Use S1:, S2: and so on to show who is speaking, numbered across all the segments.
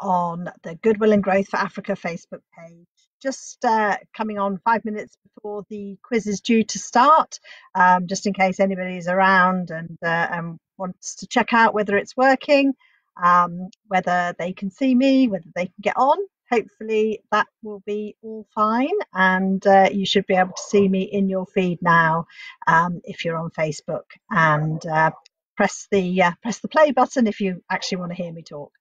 S1: on the Goodwill and Growth for Africa Facebook page. Just uh, coming on five minutes before the quiz is due to start, um, just in case anybody's around and, uh, and wants to check out whether it's working, um, whether they can see me, whether they can get on. Hopefully that will be all fine and uh, you should be able to see me in your feed now um, if you're on Facebook and uh, press the uh, press the play button if you actually want to hear me talk.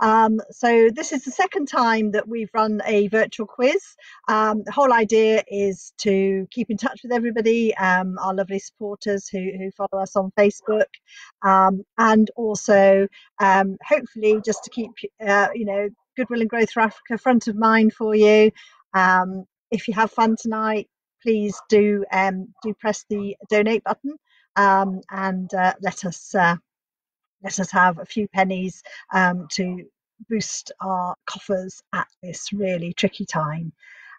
S1: Um, so this is the second time that we've run a virtual quiz. Um, the whole idea is to keep in touch with everybody, um, our lovely supporters who, who follow us on Facebook, um, and also um, hopefully just to keep uh, you know Goodwill and Growth for Africa front of mind for you. Um, if you have fun tonight, please do do press the donate button um, and uh, let us uh, let us have a few pennies um, to boost our coffers at this really tricky time.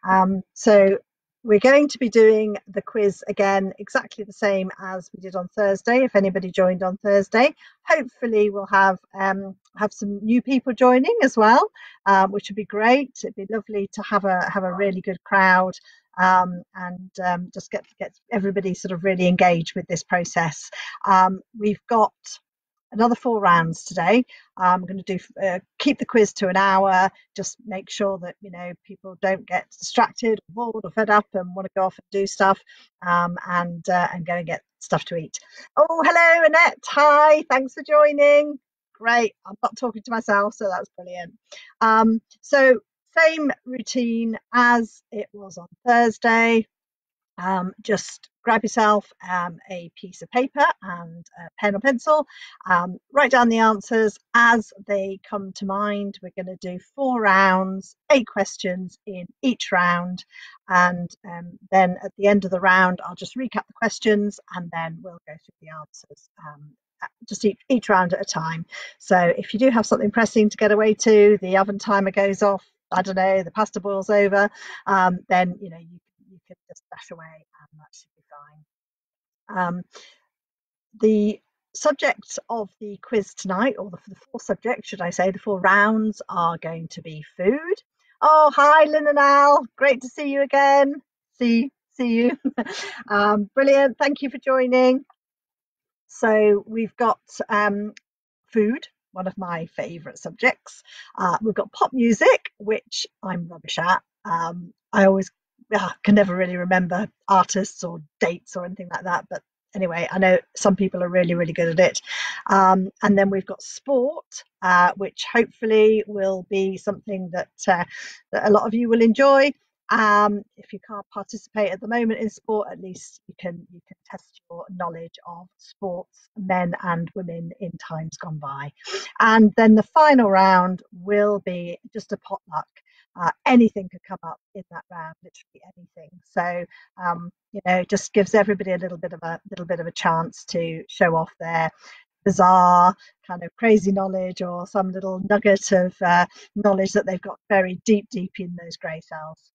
S1: Um, so we're going to be doing the quiz again exactly the same as we did on Thursday. If anybody joined on Thursday, hopefully we'll have um, have some new people joining as well, um, which would be great. It'd be lovely to have a have a really good crowd um, and um, just get get everybody sort of really engaged with this process. Um, we've got another four rounds today. I'm going to do uh, keep the quiz to an hour. Just make sure that you know people don't get distracted, or bored, or fed up, and want to go off and do stuff, um, and uh, and go and get stuff to eat. Oh, hello, Annette. Hi, thanks for joining. Great. I'm not talking to myself, so that's brilliant. Um, so same routine as it was on Thursday. Um, just grab yourself um, a piece of paper and a pen or pencil, um, write down the answers as they come to mind. We're going to do four rounds, eight questions in each round, and um, then at the end of the round, I'll just recap the questions and then we'll go through the answers um, just each, each round at a time. So if you do have something pressing to get away to, the oven timer goes off, I don't know, the pasta boils over, um, then you know you you can just dash away and that should be fine. Um, the subjects of the quiz tonight, or the, the four subjects, should I say, the four rounds are going to be food. Oh, hi, Lynn and Al. Great to see you again. See, see you. um, brilliant. Thank you for joining. So we've got um, food, one of my favourite subjects. Uh, we've got pop music, which I'm rubbish at. Um, I always uh, can never really remember artists or dates or anything like that, but anyway, I know some people are really, really good at it. Um, and then we've got sport, uh, which hopefully will be something that, uh, that a lot of you will enjoy. Um, if you can't participate at the moment in sport, at least you can you can test your knowledge of sports, men and women in times gone by. And then the final round will be just a potluck. Uh, anything could come up in that round, literally anything. So um, you know, just gives everybody a little bit of a little bit of a chance to show off their bizarre kind of crazy knowledge or some little nugget of uh, knowledge that they've got very deep, deep in those grey cells.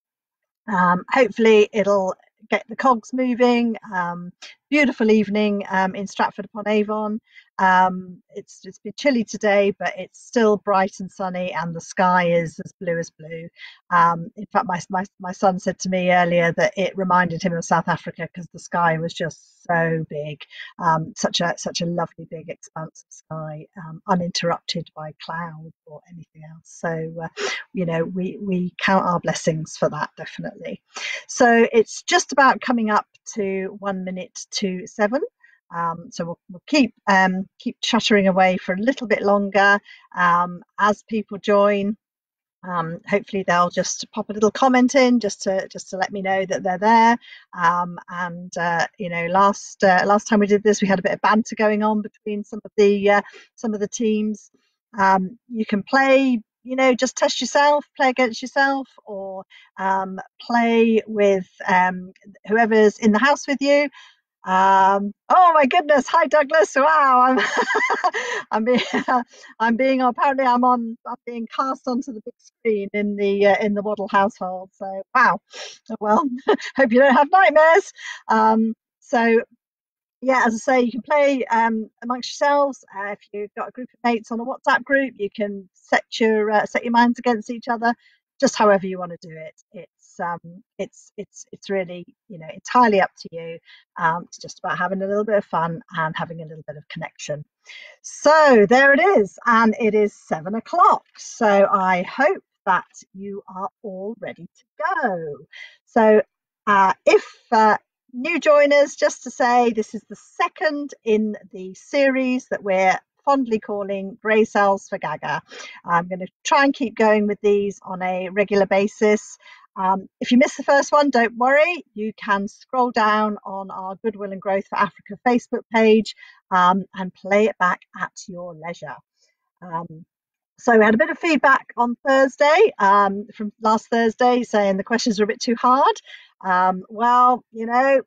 S1: Um, hopefully it'll get the cogs moving. Um, beautiful evening um, in Stratford upon Avon. Um, it's it's been chilly today, but it's still bright and sunny, and the sky is as blue as blue. Um, in fact, my, my my son said to me earlier that it reminded him of South Africa because the sky was just so big, um, such a such a lovely big expanse of sky, um, uninterrupted by clouds or anything else. So, uh, you know, we we count our blessings for that definitely. So it's just about coming up to one minute to seven. Um, so we'll, we'll keep um, keep chattering away for a little bit longer um, as people join. Um, hopefully they'll just pop a little comment in just to just to let me know that they're there. Um, and uh, you know, last uh, last time we did this, we had a bit of banter going on between some of the uh, some of the teams. Um, you can play you know just test yourself play against yourself or um, play with um, whoever's in the house with you um, oh my goodness! Hi, Douglas. Wow, I'm I'm being I'm being apparently I'm on I'm being cast onto the big screen in the uh, in the Waddle household. So wow. Well, hope you don't have nightmares. Um, so yeah, as I say, you can play um, amongst yourselves. Uh, if you've got a group of mates on a WhatsApp group, you can set your uh, set your minds against each other, just however you want to do it. It's um, it's it's it's really you know entirely up to you. Um, it's just about having a little bit of fun and having a little bit of connection. So there it is, and it is seven o'clock. So I hope that you are all ready to go. So uh, if uh, new joiners, just to say this is the second in the series that we're fondly calling Brain Cells for Gaga. I'm going to try and keep going with these on a regular basis. Um, if you missed the first one, don't worry. You can scroll down on our Goodwill and Growth for Africa Facebook page um, and play it back at your leisure. Um, so we had a bit of feedback on Thursday um, from last Thursday saying the questions were a bit too hard. Um, well, you know,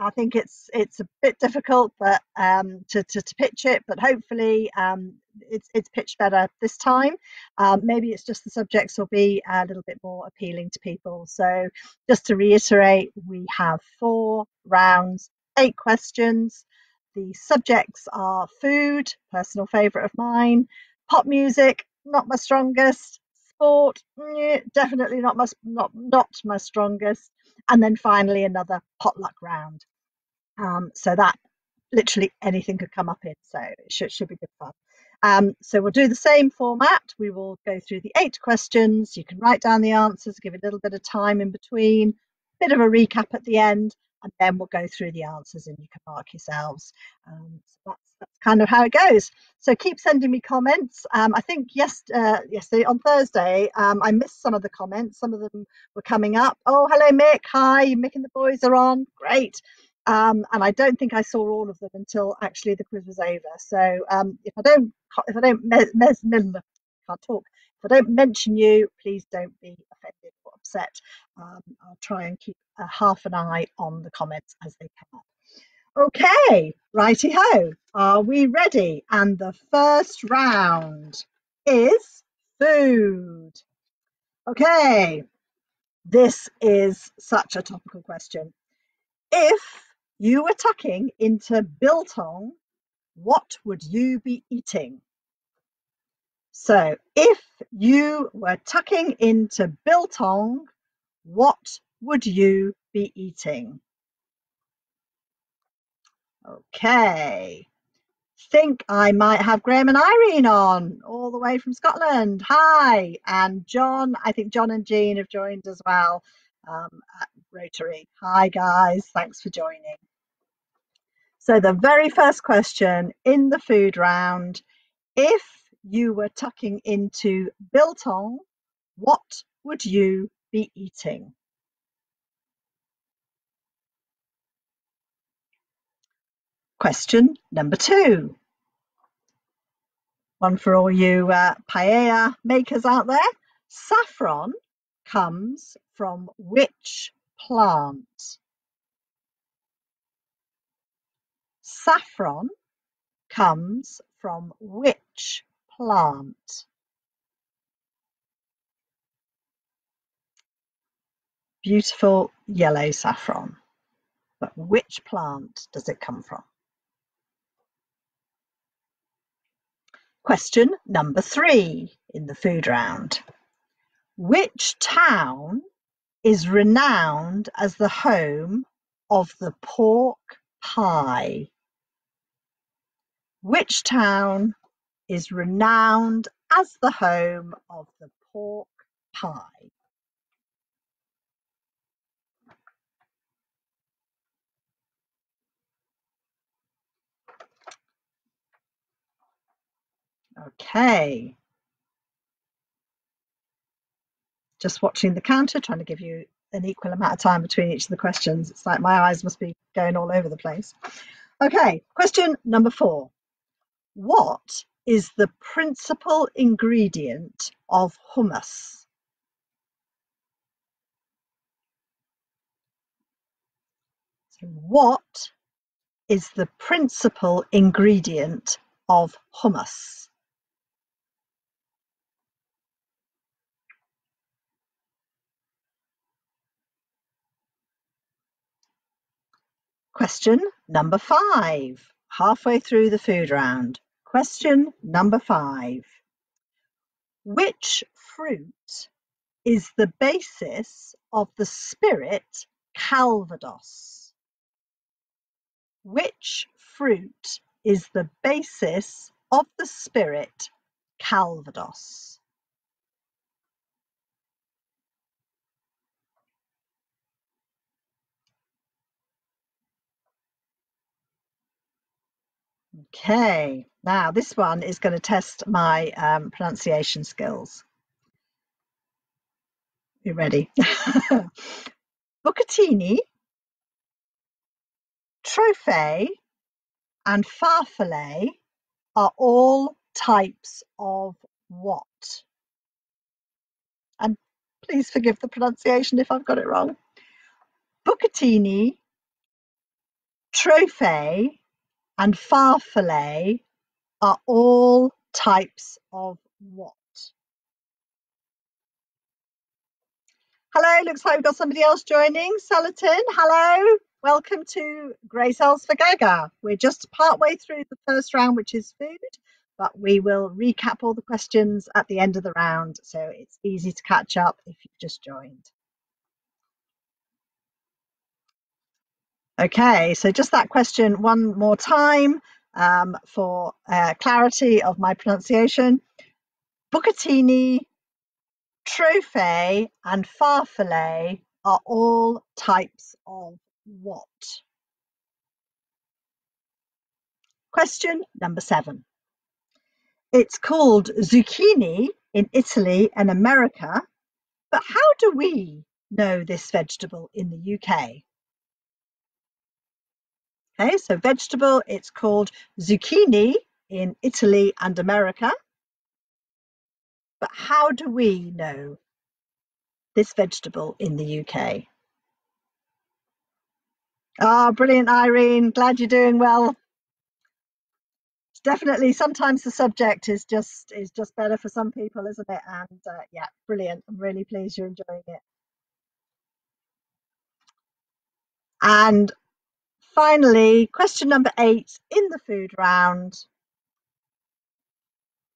S1: I think it's it's a bit difficult, but um, to, to, to pitch it. But hopefully, um, it's it's pitched better this time. Um, maybe it's just the subjects will be a little bit more appealing to people. So, just to reiterate, we have four rounds, eight questions. The subjects are food, personal favourite of mine, pop music, not my strongest, sport, definitely not my not not my strongest and then finally another potluck round. Um, so that literally anything could come up in, so it should, should be good fun. Um, so we'll do the same format. We will go through the eight questions. You can write down the answers, give a little bit of time in between, bit of a recap at the end, and then we'll go through the answers and you can mark yourselves. Um, so that's, that's kind of how it goes. So keep sending me comments. Um, I think yes, uh, yesterday on Thursday, um, I missed some of the comments. Some of them were coming up. Oh, hello, Mick. Hi, Mick and the boys are on. Great. Um, and I don't think I saw all of them until actually the quiz was over. So um, if I don't, if I don't, mes, mes, can't talk. If I don't mention you, please don't be offended upset. Um, I'll try and keep a half an eye on the comments as they come up. Okay, righty ho. Are we ready? And the first round is food. Okay, this is such a topical question. If you were tucking into biltong, what would you be eating? So, if you were tucking into biltong, what would you be eating? Okay. Think I might have Graham and Irene on all the way from Scotland. Hi. And John, I think John and Jean have joined as well um, at Rotary. Hi, guys. Thanks for joining. So, the very first question in the food round if you were tucking into biltong, what would you be eating? Question number two. One for all you uh, paella makers out there. Saffron comes from which plant? Saffron comes from which plant? Beautiful yellow saffron. But which plant does it come from? Question number three in the food round. Which town is renowned as the home of the pork pie? Which town is renowned as the home of the pork pie? Okay. Just watching the counter, trying to give you an equal amount of time between each of the questions. It's like my eyes must be going all over the place. Okay, question number four. What is the principal ingredient of hummus? So what is the principal ingredient of hummus? Question number five, halfway through the food round. Question number five. Which fruit is the basis of the spirit Calvados? Which fruit is the basis of the spirit Calvados? Okay, now this one is going to test my um, pronunciation skills. You ready? Bucatini, Trophée, and Farfalle are all types of what? And please forgive the pronunciation if I've got it wrong. Bucatini, Trophée, and farfalle are all types of what? Hello, looks like we've got somebody else joining. Salatin, hello. Welcome to Grey Cells for Gaga. We're just partway through the first round, which is food, but we will recap all the questions at the end of the round, so it's easy to catch up if you've just joined. Okay, so just that question one more time um, for uh, clarity of my pronunciation. Bucatini, Trophée, and Farfalle are all types of what? Question number seven. It's called zucchini in Italy and America, but how do we know this vegetable in the UK? Okay, so vegetable, it's called zucchini in Italy and America. But how do we know this vegetable in the UK? Ah, oh, brilliant, Irene. Glad you're doing well. It's definitely sometimes the subject is just is just better for some people, isn't it? And uh, yeah, brilliant. I'm really pleased you're enjoying it. And Finally, question number eight in the food round.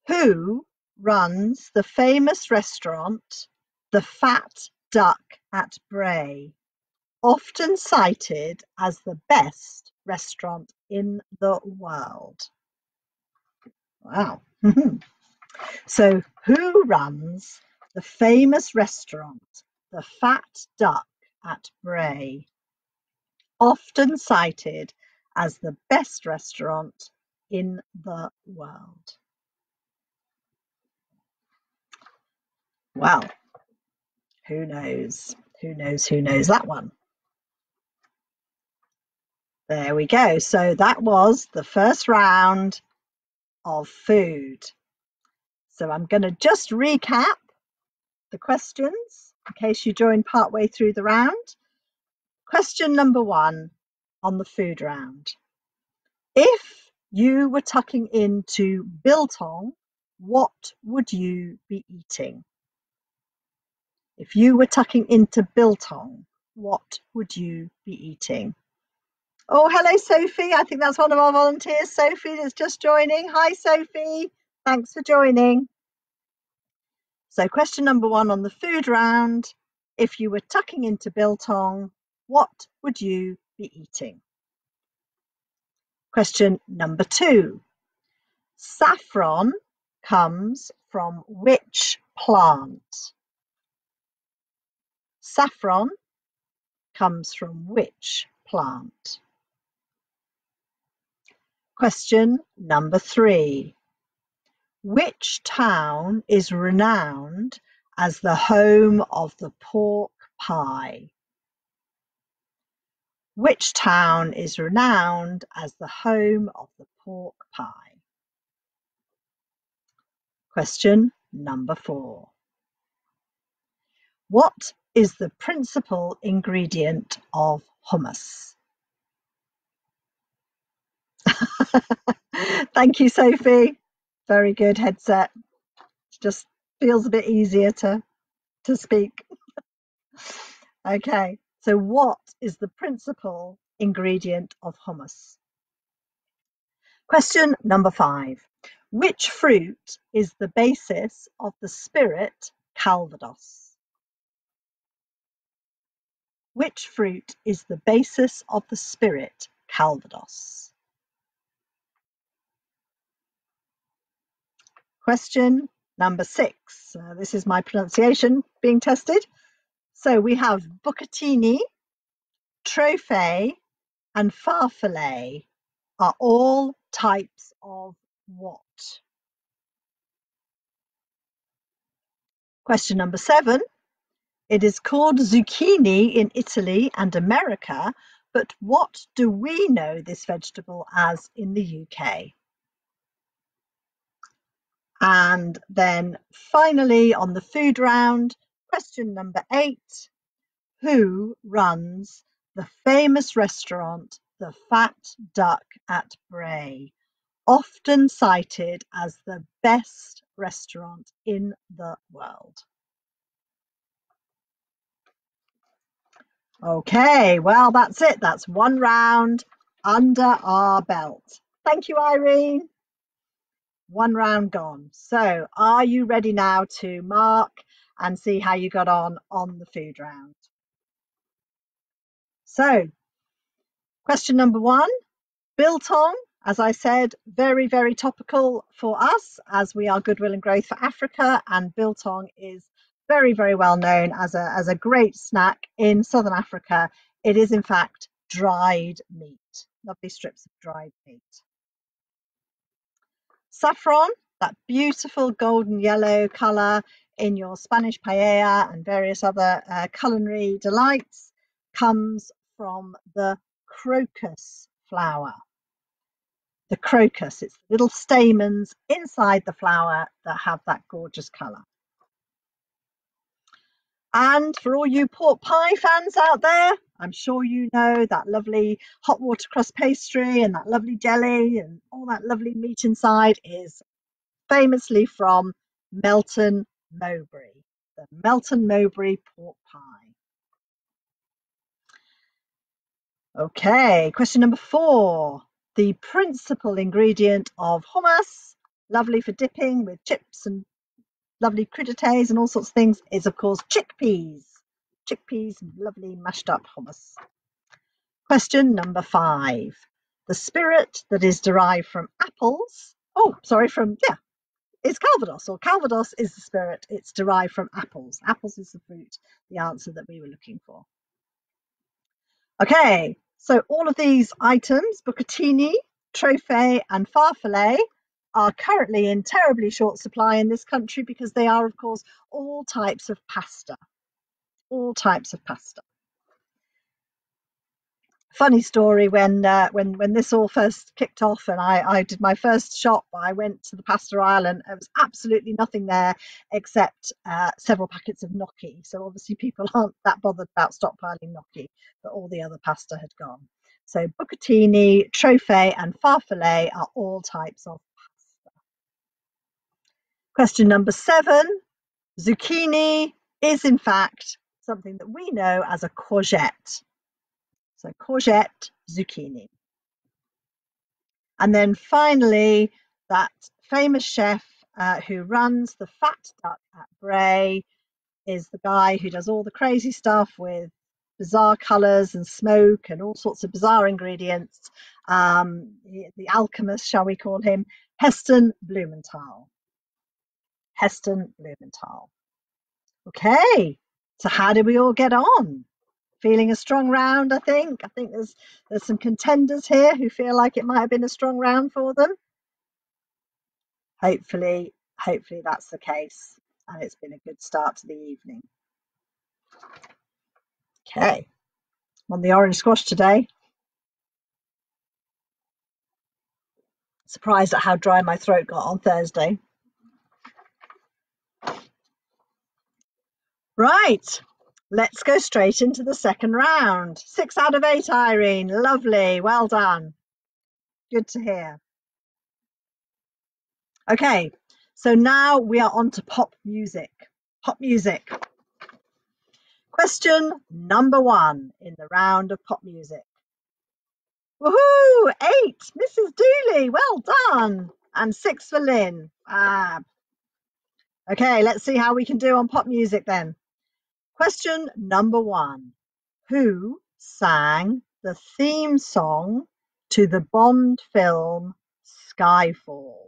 S1: Who runs the famous restaurant The Fat Duck at Bray, often cited as the best restaurant in the world? Wow. so, who runs the famous restaurant The Fat Duck at Bray? Often cited as the best restaurant in the world. Well, who knows? Who knows? Who knows that one? There we go. So that was the first round of food. So I'm going to just recap the questions in case you joined partway through the round. Question number one on the food round. If you were tucking into biltong, what would you be eating? If you were tucking into biltong, what would you be eating? Oh, hello, Sophie. I think that's one of our volunteers, Sophie, that's just joining. Hi, Sophie. Thanks for joining. So, question number one on the food round. If you were tucking into biltong, what would you be eating? Question number two. Saffron comes from which plant? Saffron comes from which plant? Question number three. Which town is renowned as the home of the pork pie? Which town is renowned as the home of the pork pie? Question number four. What is the principal ingredient of hummus? Thank you, Sophie. Very good headset. Just feels a bit easier to, to speak. okay. So what is the principal ingredient of hummus? Question number five. Which fruit is the basis of the spirit Calvados? Which fruit is the basis of the spirit Calvados? Question number six. Uh, this is my pronunciation being tested. So we have bucatini, trophée, and farfalle are all types of what? Question number seven. It is called zucchini in Italy and America, but what do we know this vegetable as in the UK? And then finally on the food round, question number eight. Who runs the famous restaurant the Fat Duck at Bray, often cited as the best restaurant in the world. Okay, well, that's it. That's one round under our belt. Thank you, Irene. One round gone. So, are you ready now to mark and see how you got on on the food round? So, Question number one, biltong, as I said, very, very topical for us as we are Goodwill and Growth for Africa and biltong is very, very well known as a, as a great snack in Southern Africa. It is in fact dried meat, lovely strips of dried meat. Saffron, that beautiful golden yellow colour in your Spanish paella and various other uh, culinary delights comes from the crocus flower. The crocus, it's little stamens inside the flower that have that gorgeous colour. And for all you pork pie fans out there, I'm sure you know that lovely hot water crust pastry and that lovely jelly and all that lovely meat inside is famously from Melton Mowbray, the Melton Mowbray pork pie. Okay, question number four. The principal ingredient of hummus, lovely for dipping with chips and lovely crudités and all sorts of things, is of course chickpeas. Chickpeas, lovely mashed up hummus. Question number five. The spirit that is derived from apples, oh, sorry, from, yeah, is Calvados, or Calvados is the spirit, it's derived from apples. Apples is the fruit, the answer that we were looking for. Okay, so all of these items, bucatini, trophée and farfalle, are currently in terribly short supply in this country because they are, of course, all types of pasta. All types of pasta funny story when uh, when when this all first kicked off and I, I did my first shop. I went to the pasta aisle and there was absolutely nothing there except uh, several packets of gnocchi. So obviously people aren't that bothered about stockpiling gnocchi but all the other pasta had gone. So bucatini, trophée and farfalle are all types of pasta. Question number seven, zucchini is in fact something that we know as a courgette. So courgette, zucchini. And then finally, that famous chef uh, who runs the Fat Duck at Bray is the guy who does all the crazy stuff with bizarre colours and smoke and all sorts of bizarre ingredients. Um, the, the alchemist, shall we call him, Heston Blumenthal. Heston Blumenthal. Okay, so how did we all get on? Feeling a strong round, I think. I think there's there's some contenders here who feel like it might have been a strong round for them. Hopefully, hopefully that's the case and it's been a good start to the evening. Okay, on the orange squash today. Surprised at how dry my throat got on Thursday. Right, Let's go straight into the second round. Six out of eight, Irene. Lovely. Well done. Good to hear. Okay, so now we are on to pop music. Pop music. Question number one in the round of pop music. Woohoo! Eight, Mrs. Dooley. Well done. And six for Lynn. Ah. Okay, let's see how we can do on pop music then. Question number one. Who sang the theme song to the Bond film Skyfall?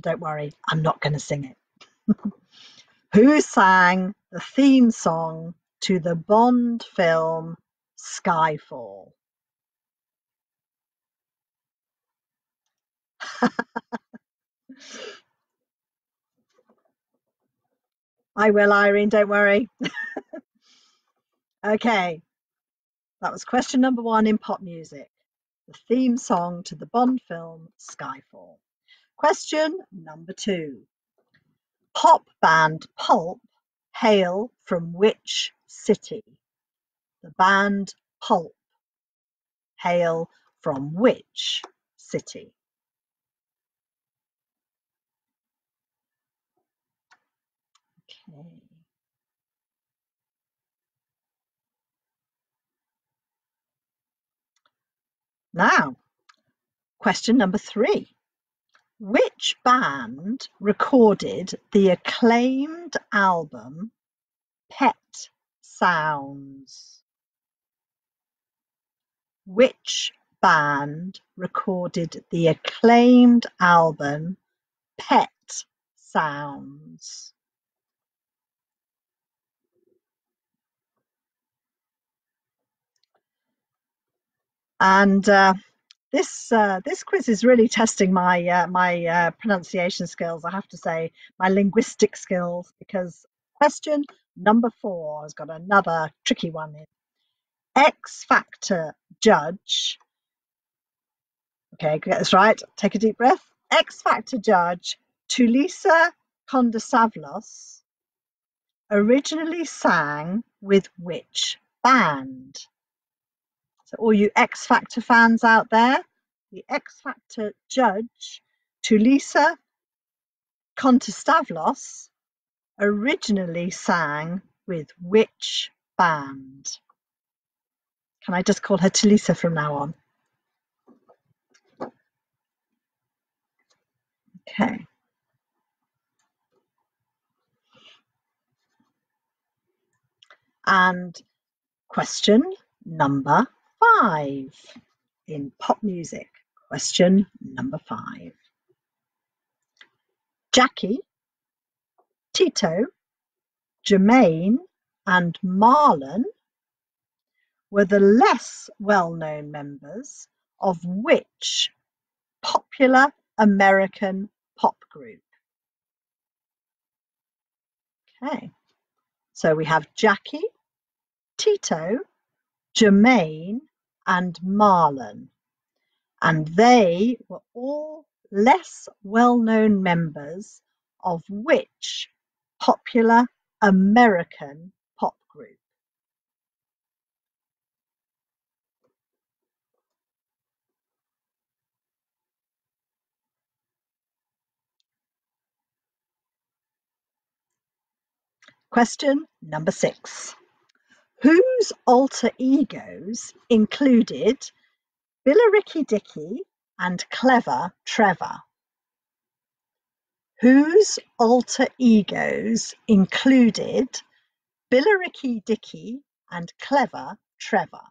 S1: Don't worry, I'm not going to sing it. Who sang the theme song to the Bond film Skyfall? I will, Irene, don't worry. okay, that was question number one in pop music, the theme song to the Bond film Skyfall. Question number two. Pop band Pulp hail from which city? The band Pulp hail from which city? Okay. Now, question number three. Which band recorded the acclaimed album Pet Sounds? Which band recorded the acclaimed album Pet Sounds? And uh, this uh, this quiz is really testing my uh, my uh, pronunciation skills. I have to say my linguistic skills because question number four has got another tricky one in. X Factor judge. Okay, get this right. Take a deep breath. X Factor judge Tulisa Kondasavlos originally sang with which band? So all you X Factor fans out there, the X Factor judge, Tulisa Kontostavlos, originally sang with which band? Can I just call her Tulisa from now on? Okay. And question number five in pop music. Question number five. Jackie, Tito, Jermaine, and Marlon were the less well known members of which popular American pop group? Okay, so we have Jackie, Tito, Jermaine, and Marlon, and they were all less well-known members of which popular American pop group? Question number six. Whose alter egos included Billericay Dicky and Clever Trevor? Whose alter egos included Billericay Dicky and Clever Trevor?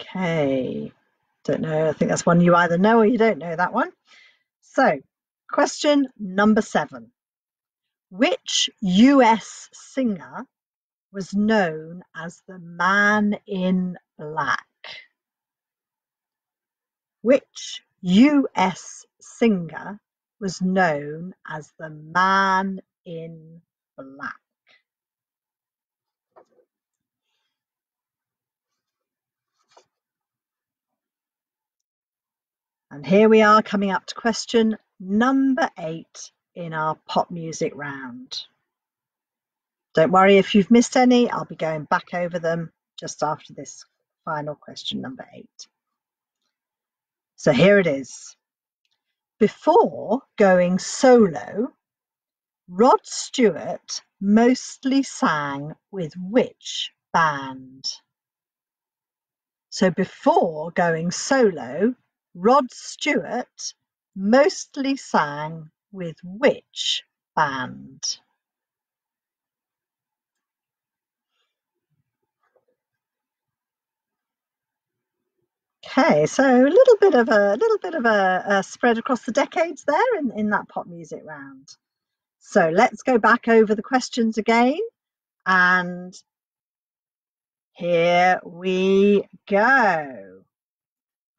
S1: Okay, don't know. I think that's one you either know or you don't know that one. So, question number seven. Which US singer was known as the Man in Black? Which US singer was known as the Man in Black? And here we are coming up to question number eight in our pop music round. Don't worry if you've missed any, I'll be going back over them just after this final question number eight. So here it is. Before going solo, Rod Stewart mostly sang with which band? So before going solo, Rod Stewart mostly sang with which band? Okay, so a little bit of a little bit of a, a, spread across the decades there in, in that pop music round. So let's go back over the questions again and here we go.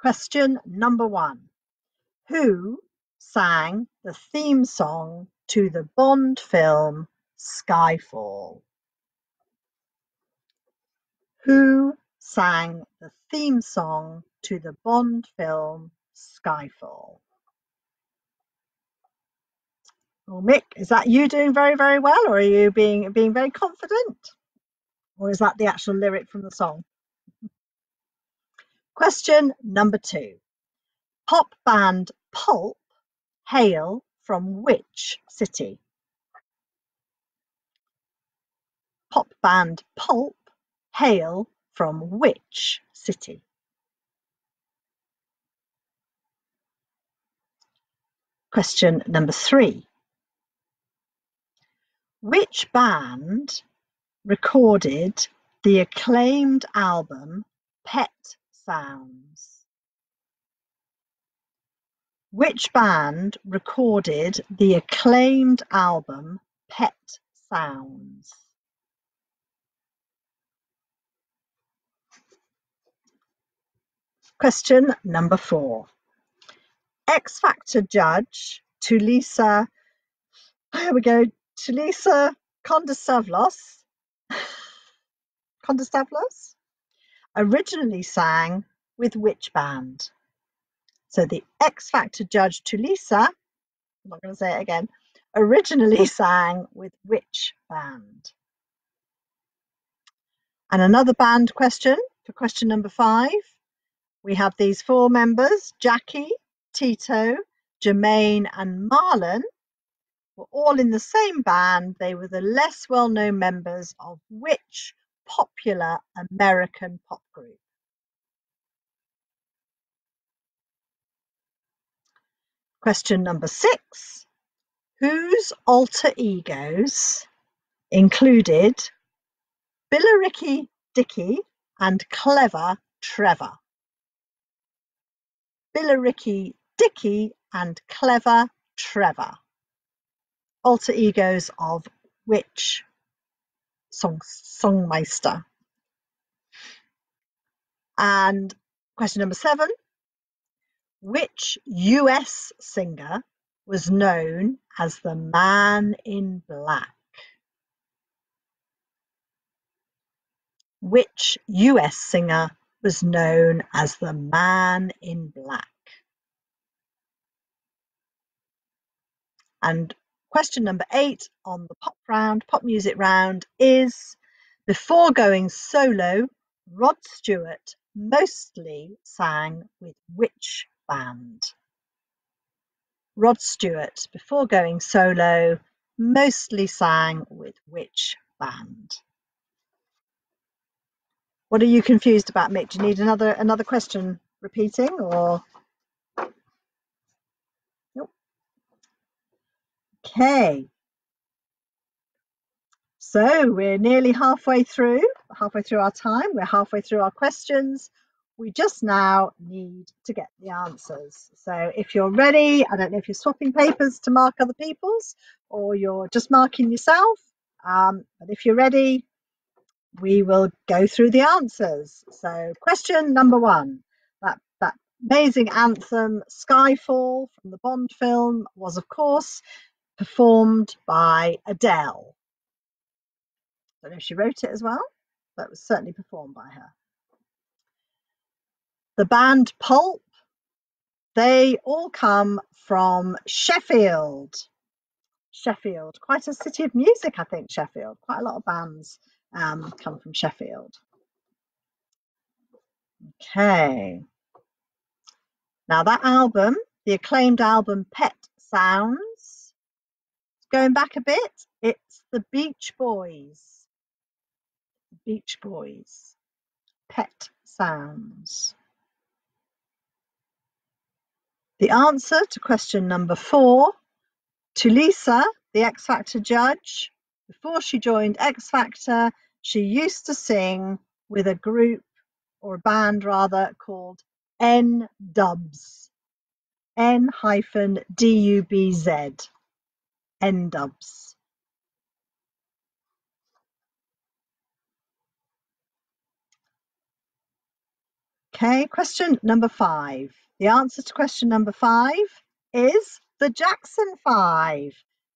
S1: Question number one. Who sang the theme song to the Bond film Skyfall? Who sang the theme song to the Bond film Skyfall? Well, Mick, is that you doing very, very well, or are you being being very confident? Or is that the actual lyric from the song? Question number two. Pop band Pulp hail from which city? Pop band Pulp hail from which city? Question number three. Which band recorded the acclaimed album Pet Sounds? Which band recorded the acclaimed album Pet Sounds? Question number four. X Factor judge Tulisa, here we go, Tulisa Kondastavlos, Kondastavlos originally sang with which band? So the X Factor judge Tulisa, I'm not going to say it again, originally sang with which band? And another band question for question number five. We have these four members, Jackie, Tito, Jermaine and Marlon were all in the same band. They were the less well-known members of which popular American pop group? Question number six. Whose alter egos included Billericay Dicky and Clever Trevor? Billericay Dicky and Clever Trevor. Alter egos of which song songmeister? And question number seven. Which US singer was known as the Man in Black? Which US singer was known as the Man in Black. And question number eight on the pop round, pop music round is before going solo, Rod Stewart mostly sang with which band? Rod Stewart, before going solo, mostly sang with which band? What are you confused about, Mick? Do you need another another question repeating or? Okay. So we're nearly halfway through, halfway through our time. We're halfway through our questions. We just now need to get the answers. So if you're ready, I don't know if you're swapping papers to mark other people's or you're just marking yourself. Um, but if you're ready, we will go through the answers. So question number one, that, that amazing anthem Skyfall from the Bond film was of course performed by Adele. I don't know if she wrote it as well, but it was certainly performed by her. The band Pulp, they all come from Sheffield. Sheffield, quite a city of music, I think, Sheffield. Quite a lot of bands um, come from Sheffield. Okay. Now, that album, the acclaimed album Pet Sounds, going back a bit, it's the Beach Boys. Beach Boys. Pet Sounds. The answer to question number four Tulisa, the X Factor judge, before she joined X Factor, she used to sing with a group or a band rather called N Dubs. N hyphen D U B Z. N-Dubz. Okay, question number five. The answer to question number five is the Jackson Five.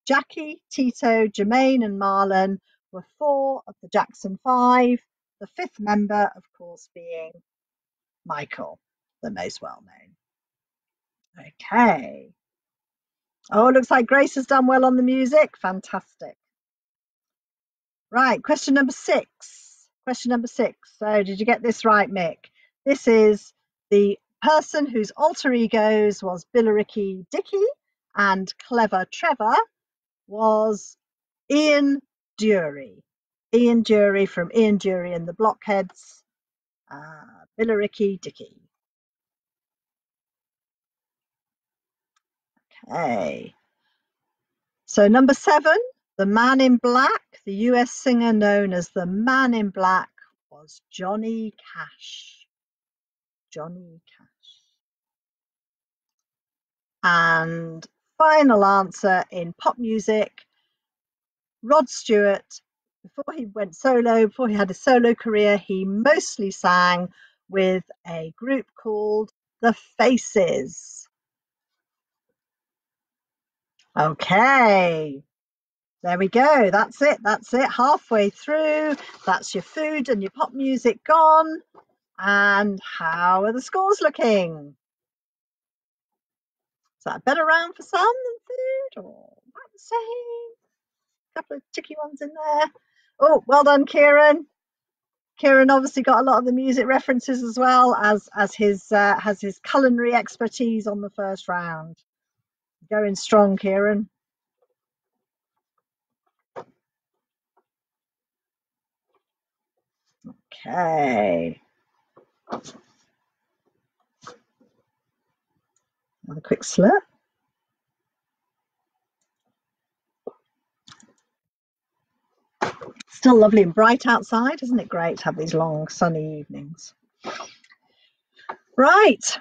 S1: Jackie, Tito, Jermaine, and Marlon were four of the Jackson Five, the fifth member, of course, being Michael, the most well known. Okay. Oh, looks like Grace has done well on the music. Fantastic. Right, question number six. Question number six. So, did you get this right, Mick? This is the person whose alter egos was Billericay Dickie and Clever Trevor was Ian Dury. Ian Dury from Ian Dury and the Blockheads, uh, Billericay Dickie. Okay. So number seven, the Man in Black, the US singer known as the Man in Black was Johnny Cash. Johnny Cash. And final answer in pop music, Rod Stewart, before he went solo, before he had a solo career, he mostly sang with a group called The Faces. Okay, there we go. That's it. That's it. Halfway through. That's your food and your pop music gone. And how are the scores looking? Is that a better round for some than food or about the same? A couple of tricky ones in there. Oh, well done, Kieran. Kieran obviously got a lot of the music references as well as as his uh, has his culinary expertise on the first round. Going strong, Kieran. Okay. Another quick slurp. Still lovely and bright outside, isn't it great to have these long sunny evenings? Right,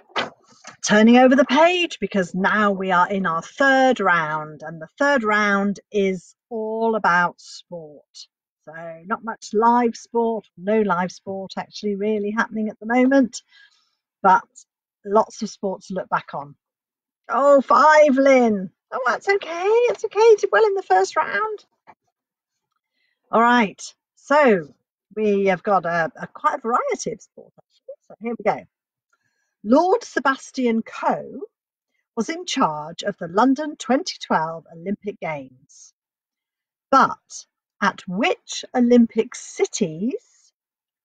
S1: turning over the page because now we are in our third round, and the third round is all about sport. So, not much live sport, no live sport actually really happening at the moment, but lots of sports to look back on. Oh, five, Lynn. Oh, that's okay. It's okay. Did well in the first round. All right. So we have got a, a quite a variety of sport actually. So here we go. Lord Sebastian Coe was in charge of the London 2012 Olympic Games. But at which Olympic cities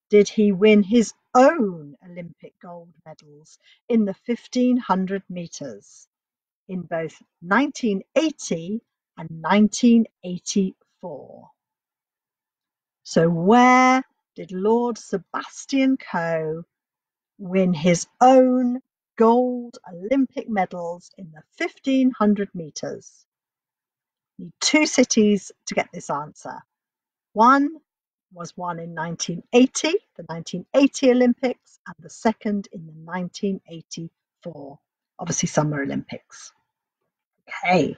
S1: did he win his own Olympic gold medals in the 1500 metres? in both 1980 and 1984. So, where did Lord Sebastian Coe win his own gold Olympic medals in the 1500 metres? Need two cities to get this answer. One was won in 1980, the 1980 Olympics, and the second in the 1984, obviously Summer Olympics. Okay.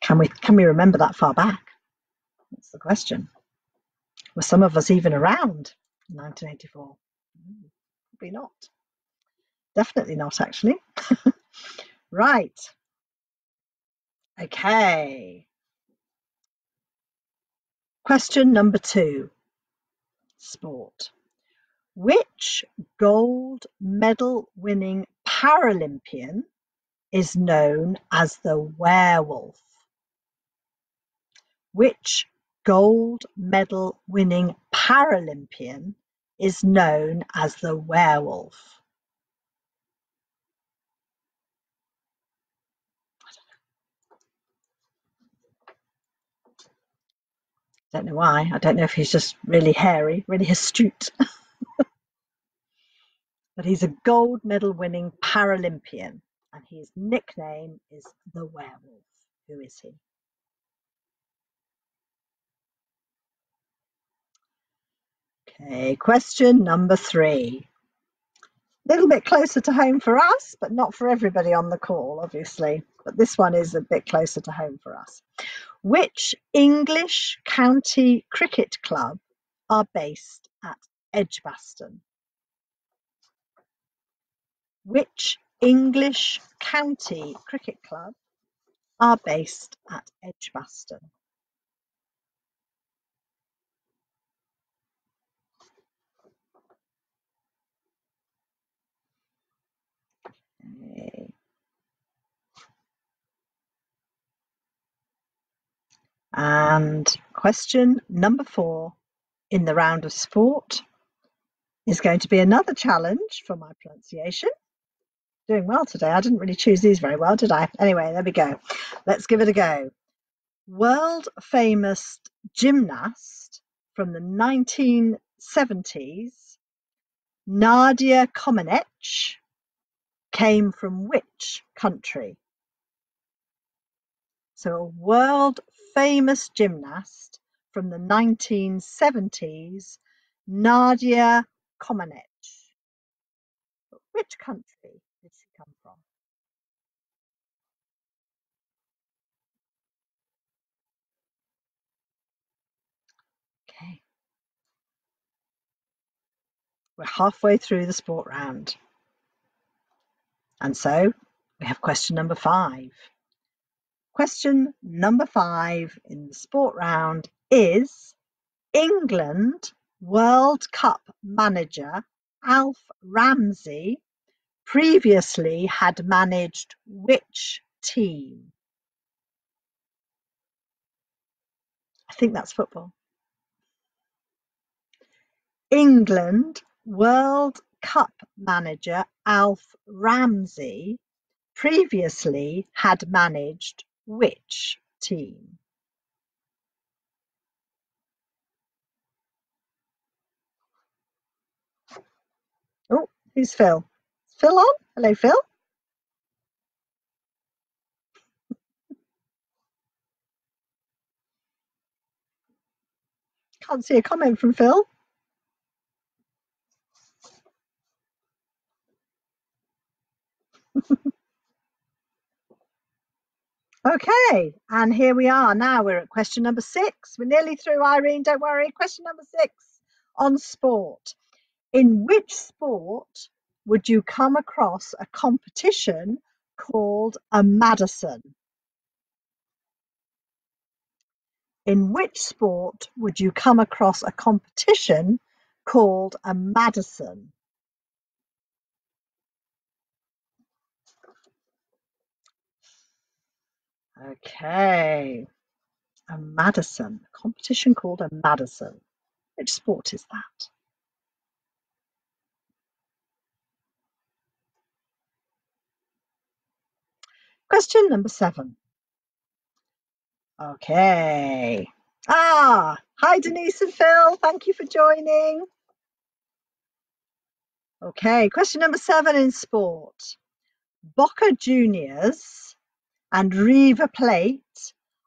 S1: Can we can we remember that far back? That's the question. Were some of us even around in 1984? Hmm, probably not. Definitely not, actually. right. Okay. Question number two. Sport. Which gold medal winning Paralympian is known as the werewolf? Which gold medal winning Paralympian is known as the werewolf? I don't know why. I don't know if he's just really hairy, really astute. but he's a gold medal winning Paralympian and his nickname is the werewolf. Who is he? Okay, question number three. A little bit closer to home for us, but not for everybody on the call, obviously. But this one is a bit closer to home for us. Which English county cricket club are based at Edgbaston? Which English county cricket club are based at Edgbaston? And question number four in the round of sport is going to be another challenge for my pronunciation. Doing well today. I didn't really choose these very well, did I? Anyway, there we go. Let's give it a go. World famous gymnast from the 1970s, Nadia Comaneci, came from which country? So a world famous gymnast from the 1970s, Nadia Comaneci. Which country did she come from? Okay. We're halfway through the sport round. And so we have question number five. Question number five in the sport round is England World Cup manager Alf Ramsey previously had managed which team? I think that's football. England World Cup manager Alf Ramsey previously had managed which team? Oh, who's Phil? Phil on? Hello, Phil. Can't see a comment from Phil. Okay, and here we are now. We're at question number six. We're nearly through, Irene. Don't worry. Question number six on sport. In which sport would you come across a competition called a Madison? In which sport would you come across a competition called a Madison? Okay, a Madison, a competition called a Madison. Which sport is that? Question number seven. Okay. Ah, hi Denise and Phil. Thank you for joining. Okay, question number seven in sport. Boca Juniors and River Plate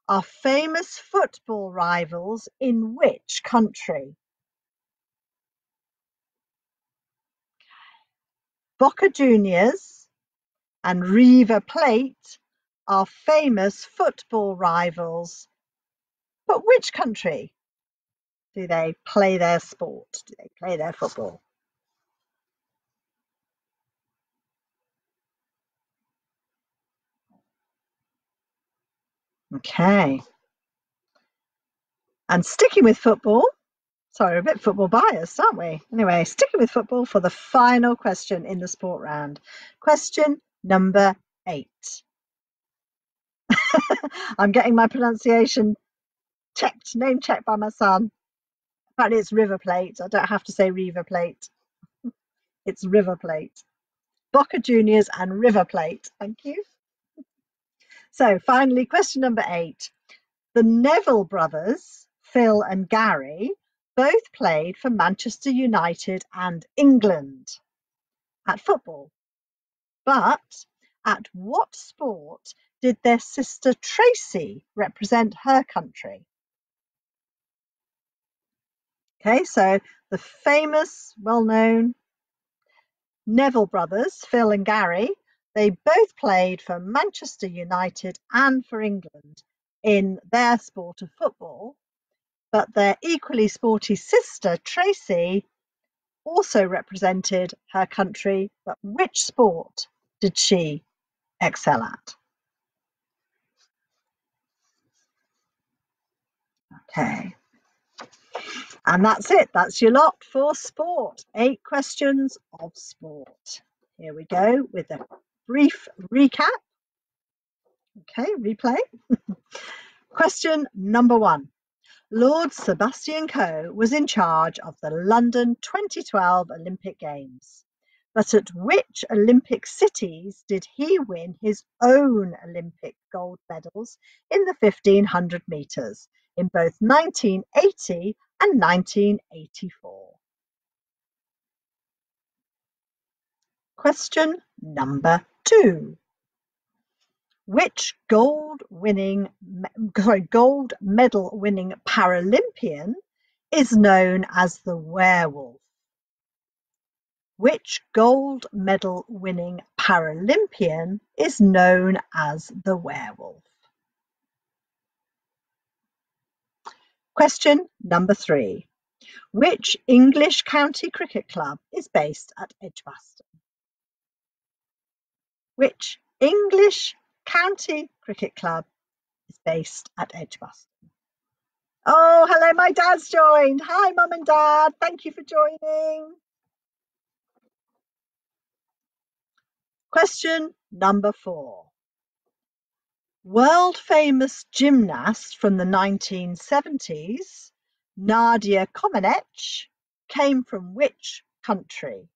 S1: are famous football rivals in which country? Boca Juniors and River Plate are famous football rivals. But which country do they play their sport? Do they play their football? Okay. And sticking with football, sorry, we're a bit football biased, aren't we? Anyway, sticking with football for the final question in the sport round. Question number eight. I'm getting my pronunciation checked, name checked by my son. Apparently it's River Plate. I don't have to say River Plate. It's River Plate. Boca Juniors and River Plate. Thank you. So finally, question number eight. The Neville brothers, Phil and Gary, both played for Manchester United and England at football. But at what sport did their sister Tracy represent her country? Okay, so the famous, well known Neville brothers, Phil and Gary, they both played for Manchester United and for England in their sport of football, but their equally sporty sister Tracy also represented her country, but which sport did she excel at? Okay. And that's it. That's your lot for sport. Eight questions of sport. Here we go with a brief recap. Okay, replay. Question number one. Lord Sebastian Coe was in charge of the London 2012 Olympic Games. But at which Olympic cities did he win his own Olympic gold medals in the 1500 metres in both 1980 and 1984. Question number two. Which gold winning sorry, gold medal winning Paralympian is known as the werewolf? Which gold medal winning Paralympian is known as the werewolf? Question number three. Which English county cricket club is based at Edgbaston? Which English county cricket club is based at Edgbaston? Oh, hello, my dad's joined. Hi, mum and dad. Thank you for joining. Question number four. World famous gymnast from the nineteen seventies, Nadia Comaneci, came from which country?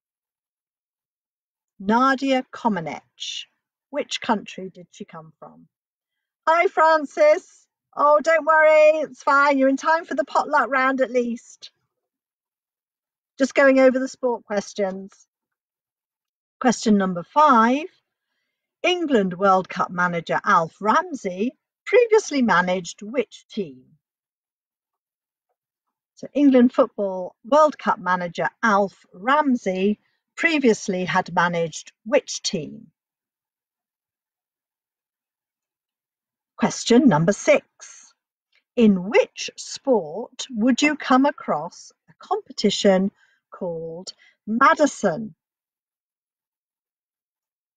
S1: Nadia Comaneci. Which country did she come from? Hi, Francis. Oh, don't worry, it's fine. You're in time for the potluck round at least. Just going over the sport questions. Question number five. England World Cup manager Alf Ramsey previously managed which team? So England Football World Cup manager Alf Ramsey previously had managed which team? Question number six. In which sport would you come across a competition called Madison?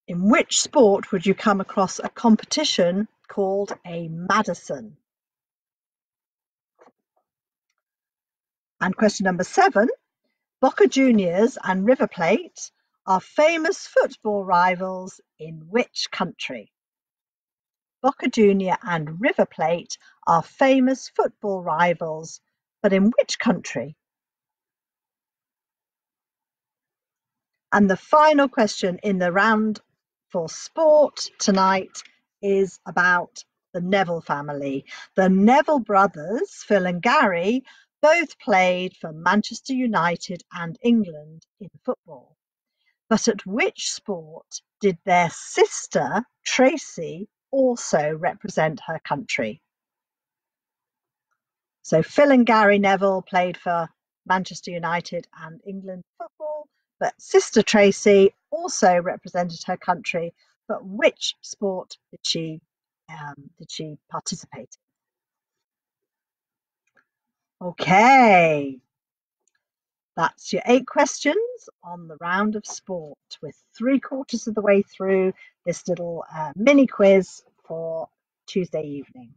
S1: In which sport would you come across a competition called a Madison? And question number seven, Boca Juniors and River Plate are famous football rivals in which country? Boca Junior and River Plate are famous football rivals, but in which country? And the final question in the round for sport tonight is about the Neville family. The Neville brothers, Phil and Gary, both played for Manchester United and England in football. But at which sport did their sister, Tracy, also represent her country? So Phil and Gary Neville played for Manchester United and England football, but sister Tracy also represented her country. But which sport did she um, did she participate in? Okay, that's your eight questions on the round of sport. With three quarters of the way through this little uh, mini quiz for Tuesday evening.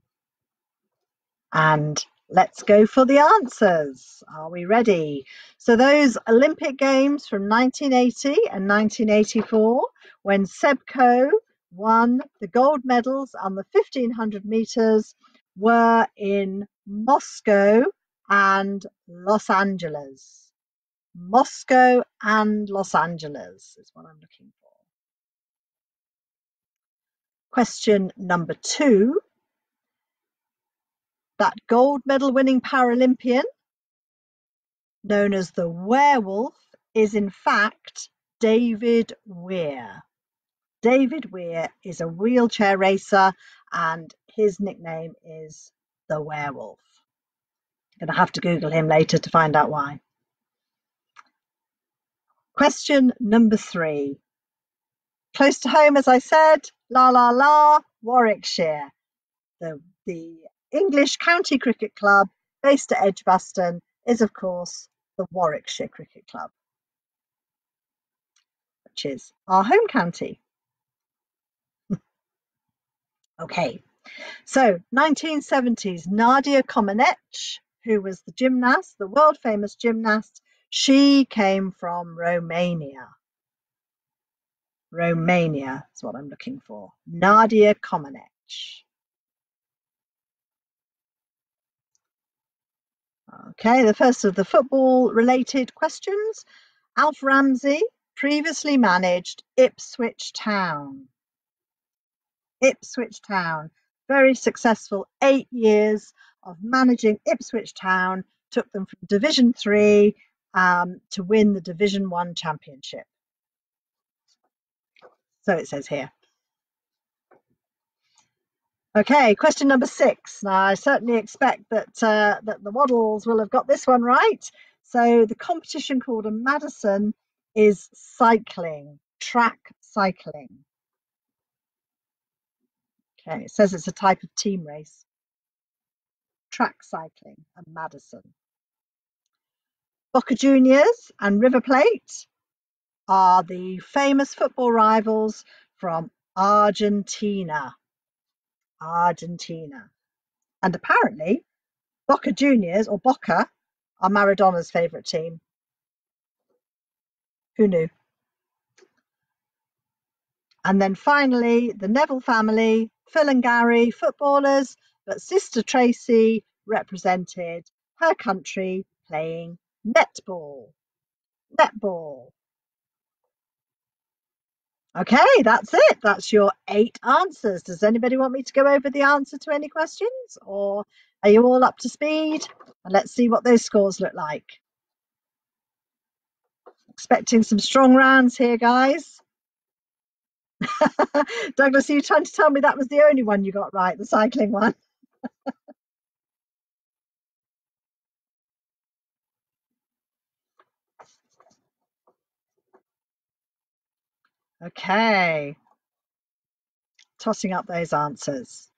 S1: And Let's go for the answers. Are we ready? So those Olympic Games from 1980 and 1984, when Seb Coe won the gold medals on the 1500 meters, were in Moscow and Los Angeles. Moscow and Los Angeles is what I'm looking for. Question number two. That gold medal winning Paralympian, known as the werewolf, is in fact David Weir. David Weir is a wheelchair racer and his nickname is the werewolf. To have to Google him later to find out why. Question number three. Close to home, as I said, la la la, Warwickshire. The, the English county cricket club based at Edgbaston is, of course, the Warwickshire Cricket Club, which is our home county. okay, so 1970s, Nadia Comaneci, who was the gymnast, the world famous gymnast, she came from Romania. Romania is what I'm looking for. Nadia Comaneci. Okay, the first of the football related questions. Alf Ramsey previously managed Ipswich Town. Ipswich Town, very successful eight years of managing Ipswich Town, took them from Division 3 um, to win the Division 1 championship. So it says here. Okay, question number six. Now, I certainly expect that uh, that the Waddles will have got this one right. So the competition called a Madison is cycling, track cycling. Okay, it says it's a type of team race. Track cycling, and Madison. Boca Juniors and River Plate are the famous football rivals from Argentina. Argentina. And apparently, Boca Juniors or Boca are Maradona's favourite team. Who knew? And then finally, the Neville family, Phil and Gary, footballers, but sister Tracy represented her country playing netball. Netball. Okay, that's it. That's your eight answers. Does anybody want me to go over the answer to any questions or are you all up to speed? And let's see what those scores look like. Expecting some strong rounds here, guys. Douglas, are you trying to tell me that was the only one you got right, the cycling one? Okay. Tossing up those answers.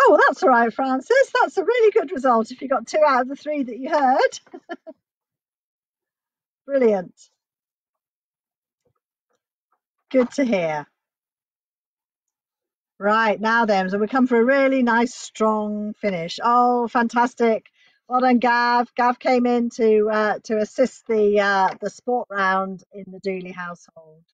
S1: Oh, well, that's all right, Francis. That's a really good result if you got two out of the three that you heard. Brilliant. Good to hear. Right, now then, so we come for a really nice, strong finish. Oh, fantastic. Well done, Gav. Gav came in to uh, to assist the uh, the sport round in the Dooley household.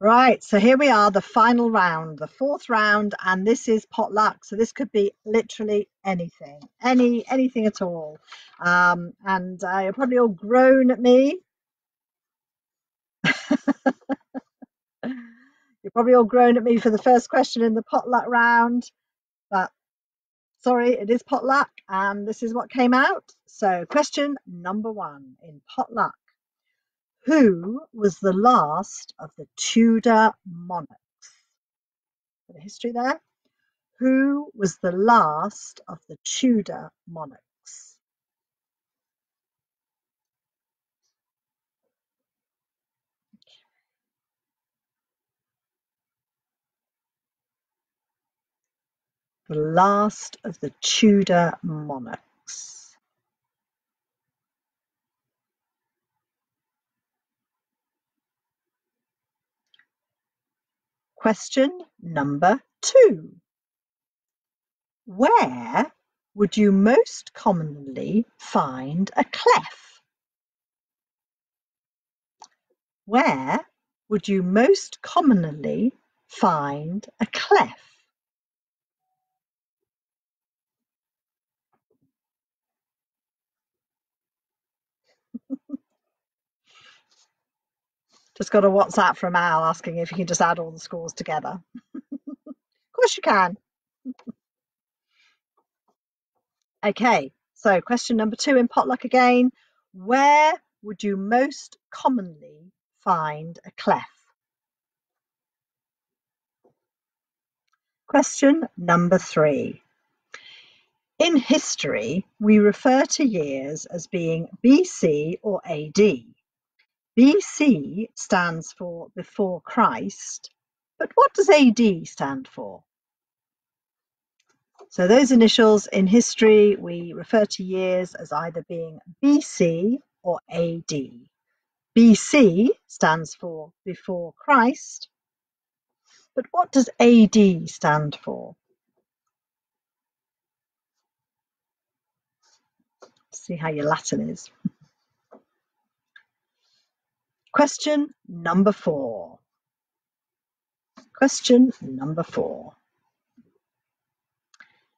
S1: Right, so here we are, the final round, the fourth round, and this is potluck. So this could be literally anything, any anything at all. Um, and uh, you're probably all groan at me You're probably all groan at me for the first question in the potluck round, but sorry, it is potluck, and this is what came out. So, question number one in potluck Who was the last of the Tudor monarchs? The history there. Who was the last of the Tudor monarchs? the last of the Tudor monarchs. Question number two: Where would you most commonly find a clef? Where would you most commonly find a clef? Just got a WhatsApp from Al asking if you can just add all the scores together. of course you can. Okay, so question number two in potluck again. Where would you most commonly find a clef? Question number three. In history, we refer to years as being BC or AD. BC stands for before Christ, but what does AD stand for? So those initials in history, we refer to years as either being BC or AD. BC stands for before Christ, but what does AD stand for? See how your Latin is. Question number four. Question number four.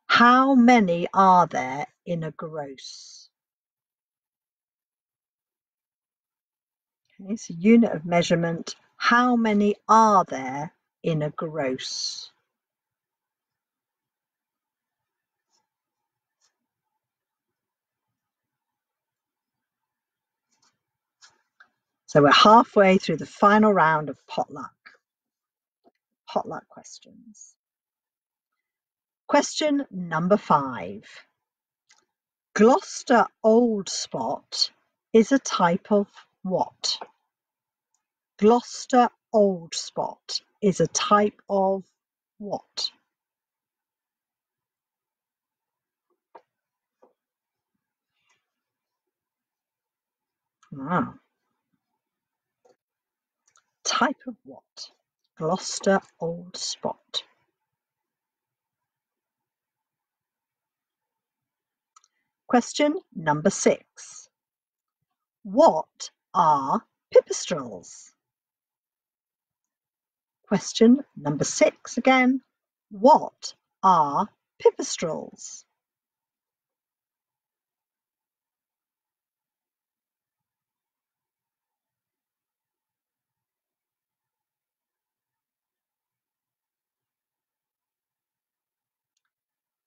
S1: How many are there in a gross? Okay, so unit of measurement. How many are there in a gross? So we're halfway through the final round of potluck. Potluck questions. Question number five. Gloucester Old Spot is a type of what? Gloucester Old Spot is a type of what? Ah. Type of what? Gloucester Old Spot. Question number six. What are pipistrelles? Question number six again. What are pipistrelles?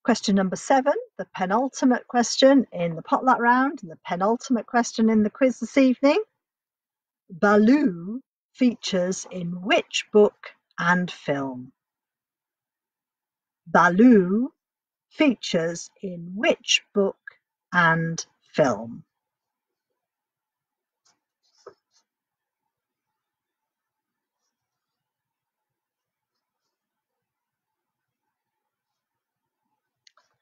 S1: Question number seven, the penultimate question in the potluck round and the penultimate question in the quiz this evening. Baloo features in which book and film? Baloo features in which book and film?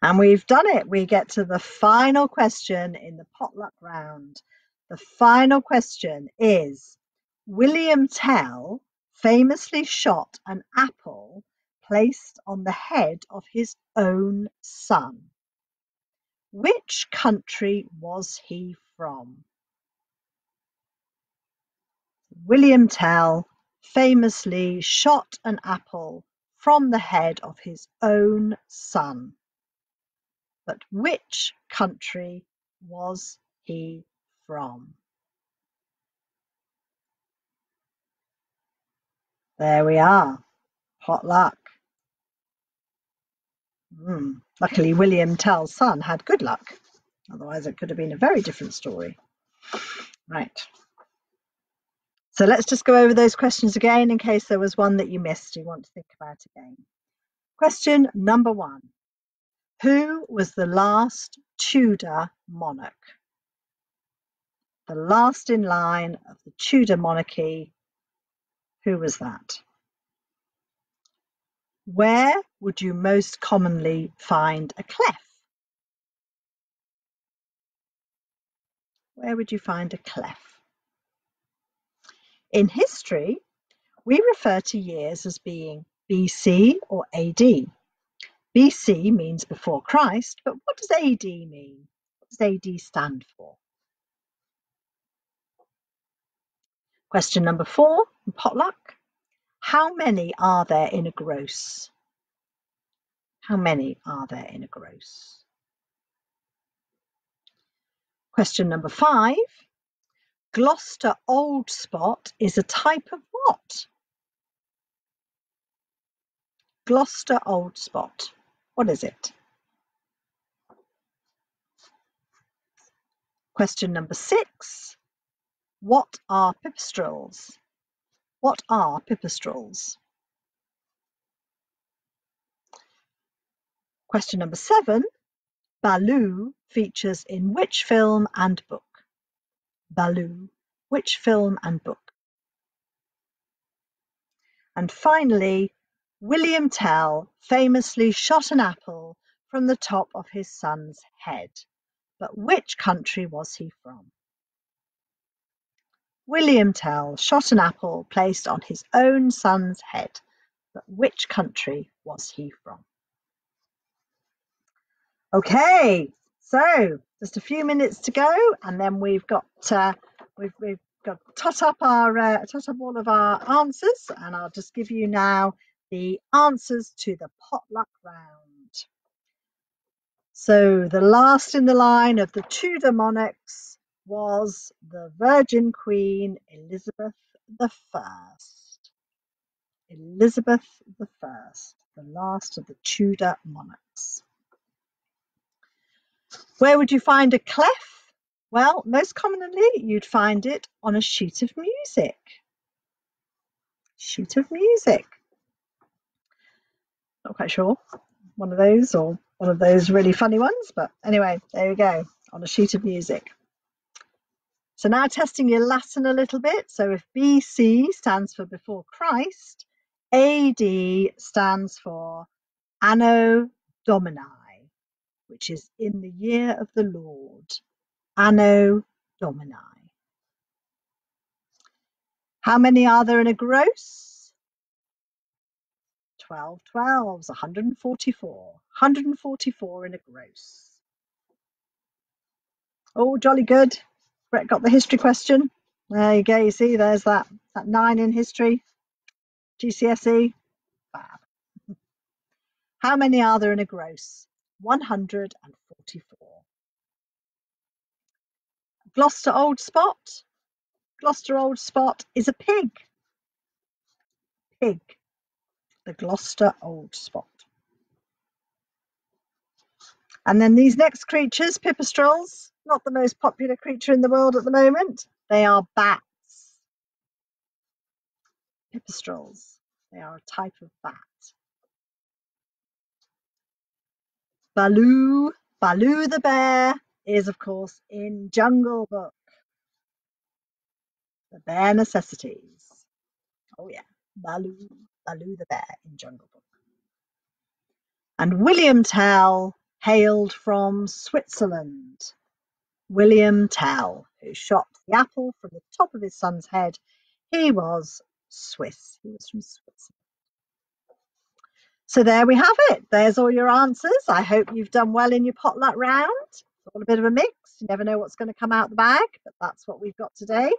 S1: And we've done it. We get to the final question in the potluck round. The final question is William Tell famously shot an apple placed on the head of his own son. Which country was he from? William Tell famously shot an apple from the head of his own son. But which country was he from? There we are. Potluck. Mm. Luckily, William Tell's son had good luck. Otherwise, it could have been a very different story. Right. So let's just go over those questions again in case there was one that you missed you want to think about again. Question number one. Who was the last Tudor monarch? The last in line of the Tudor monarchy. Who was that? Where would you most commonly find a clef? Where would you find a clef? In history, we refer to years as being BC or AD. BC means before Christ, but what does AD mean? What does AD stand for? Question number four, potluck. How many are there in a gross? How many are there in a gross? Question number five. Gloucester Old Spot is a type of what? Gloucester Old Spot. What is it? Question number six. What are pipistrelles? What are pipistrelles? Question number seven. Baloo features in which film and book? Baloo. Which film and book? And finally, William Tell famously shot an apple from the top of his son's head. But which country was he from? William Tell shot an apple placed on his own son's head. But which country was he from? Okay, so just a few minutes to go, and then we've got uh, we've we've got tot up our uh, tot up all of our answers, and I'll just give you now the answers to the potluck round. So the last in the line of the Tudor monarchs was the Virgin Queen Elizabeth I. Elizabeth I, the last of the Tudor monarchs. Where would you find a clef? Well, most commonly you'd find it on a sheet of music. Sheet of music. Not quite sure. One of those or one of those really funny ones, but anyway, there we go, on a sheet of music. So now testing your Latin a little bit. So if BC stands for before Christ, AD stands for Anno Domini which is in the year of the Lord, Anno Domini. How many are there in a gross? 12 12s, 144. 144 in a gross. Oh, jolly good. Brett got the history question. There you go. You see, there's that, that nine in history. GCSE. Fab. How many are there in a gross? one hundred and forty-four. Gloucester Old Spot. Gloucester Old Spot is a pig. Pig. The Gloucester Old Spot. And then these next creatures, pipistrelles, not the most popular creature in the world at the moment. They are bats. Pipistrelles. They are a type of bat. Baloo, Baloo the bear is of course in Jungle Book. The Bear Necessities. Oh yeah, Baloo, Baloo the bear in Jungle Book. And William Tell hailed from Switzerland. William Tell, who shot the apple from the top of his son's head. He was Swiss. He was from Switzerland. So there we have it. There's all your answers. I hope you've done well in your potluck round. It's all a bit of a mix. You never know what's going to come out the bag, but that's what we've got today.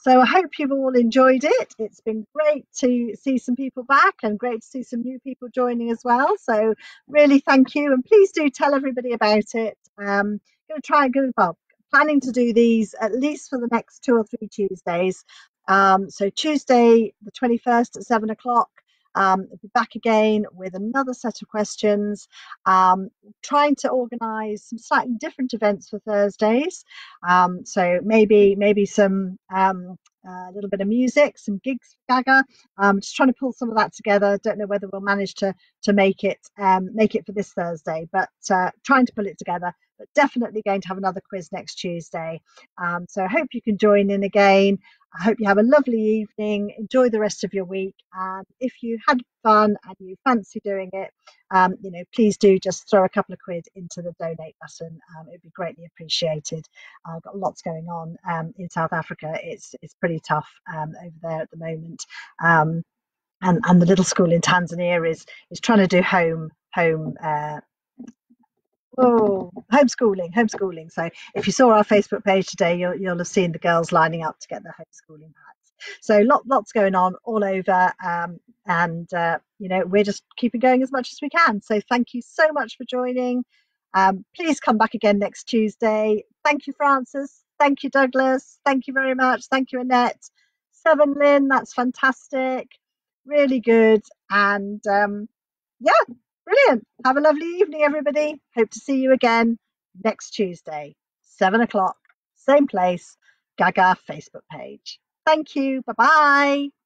S1: So I hope you've all enjoyed it. It's been great to see some people back and great to see some new people joining as well. So really thank you and please do tell everybody about it. Um, going to try and go well, planning to do these at least for the next two or three Tuesdays. Um, so Tuesday the 21st at seven o'clock um, be back again with another set of questions, um, trying to organise some slightly different events for Thursdays. Um, so maybe maybe some um, a little bit of music, some gigs Gaga. Um, just trying to pull some of that together. Don't know whether we'll manage to to make it um, make it for this Thursday, but uh, trying to pull it together. But definitely going to have another quiz next Tuesday. Um, so I hope you can join in again. I hope you have a lovely evening. Enjoy the rest of your week. And if you had fun and you fancy doing it, um, you know, please do just throw a couple of quid into the donate button. Um, it'd be greatly appreciated. I've got lots going on um, in South Africa. It's it's pretty tough um, over there at the moment. Um, and, and the little school in Tanzania is is trying to do home home uh, Oh, homeschooling, homeschooling. So if you saw our Facebook page today, you'll, you'll have seen the girls lining up to get their homeschooling hats. So lot, lots going on all over, um, and uh, you know we're just keeping going as much as we can. So thank you so much for joining. Um, please come back again next Tuesday. Thank you, Francis. Thank you, Douglas. Thank you very much. Thank you, Annette. Seven Lynn, that's fantastic. Really good. And um, yeah, brilliant. Have a lovely evening, everybody. Hope to see you again next Tuesday, seven o'clock, same place, Gaga Facebook page. Thank you. Bye bye.